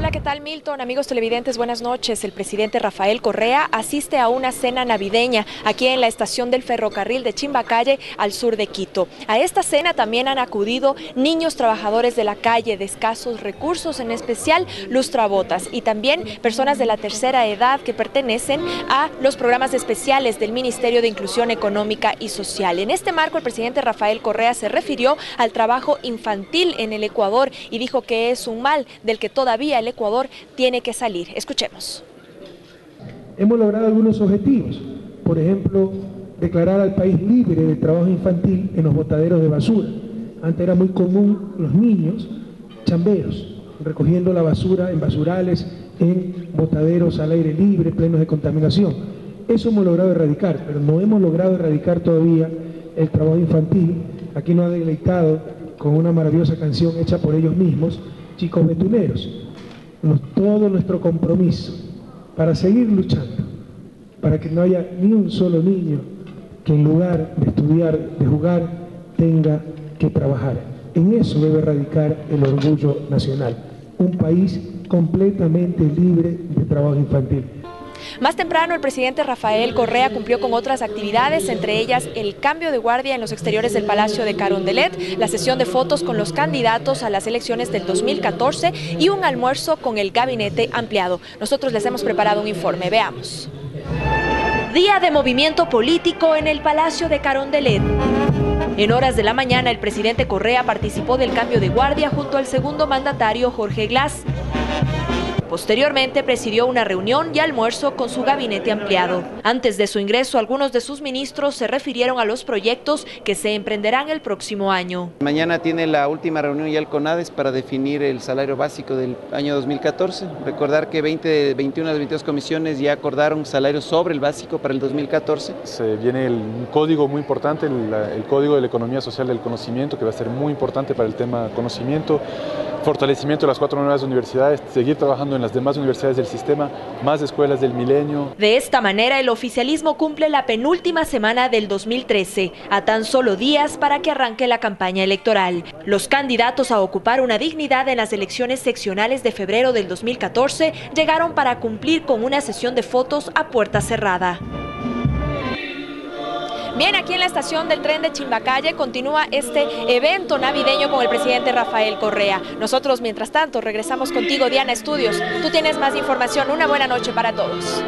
Hola, ¿qué tal Milton? Amigos televidentes, buenas noches. El presidente Rafael Correa asiste a una cena navideña aquí en la estación del ferrocarril de Chimbacalle al sur de Quito. A esta cena también han acudido niños trabajadores de la calle de escasos recursos, en especial lustrabotas, y también personas de la tercera edad que pertenecen a los programas especiales del Ministerio de Inclusión Económica y Social. En este marco, el presidente Rafael Correa se refirió al trabajo infantil en el Ecuador y dijo que es un mal del que todavía el Ecuador tiene que salir. Escuchemos. Hemos logrado algunos objetivos, por ejemplo, declarar al país libre del trabajo infantil en los botaderos de basura. Antes era muy común los niños chamberos, recogiendo la basura en basurales, en botaderos al aire libre, plenos de contaminación. Eso hemos logrado erradicar, pero no hemos logrado erradicar todavía el trabajo infantil. Aquí nos ha deleitado con una maravillosa canción hecha por ellos mismos, Chicos Betuneros todo nuestro compromiso para seguir luchando, para que no haya ni un solo niño que en lugar de estudiar, de jugar, tenga que trabajar. En eso debe radicar el orgullo nacional, un país completamente libre de trabajo infantil. Más temprano, el presidente Rafael Correa cumplió con otras actividades, entre ellas el cambio de guardia en los exteriores del Palacio de Carondelet, la sesión de fotos con los candidatos a las elecciones del 2014 y un almuerzo con el gabinete ampliado. Nosotros les hemos preparado un informe, veamos. Día de movimiento político en el Palacio de Carondelet. En horas de la mañana, el presidente Correa participó del cambio de guardia junto al segundo mandatario Jorge Glass. Posteriormente presidió una reunión y almuerzo con su gabinete ampliado. Antes de su ingreso, algunos de sus ministros se refirieron a los proyectos que se emprenderán el próximo año. Mañana tiene la última reunión ya el CONADES para definir el salario básico del año 2014. Recordar que 20 21 de las 22 comisiones ya acordaron salarios sobre el básico para el 2014. Se viene el, un código muy importante, el, el Código de la Economía Social del Conocimiento, que va a ser muy importante para el tema conocimiento fortalecimiento de las cuatro nuevas universidades, seguir trabajando en las demás universidades del sistema, más escuelas del milenio. De esta manera, el oficialismo cumple la penúltima semana del 2013, a tan solo días para que arranque la campaña electoral. Los candidatos a ocupar una dignidad en las elecciones seccionales de febrero del 2014 llegaron para cumplir con una sesión de fotos a puerta cerrada. Bien, aquí en la estación del tren de Chimbacalle continúa este evento navideño con el presidente Rafael Correa. Nosotros, mientras tanto, regresamos contigo, Diana Estudios. Tú tienes más información. Una buena noche para todos.